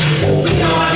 We know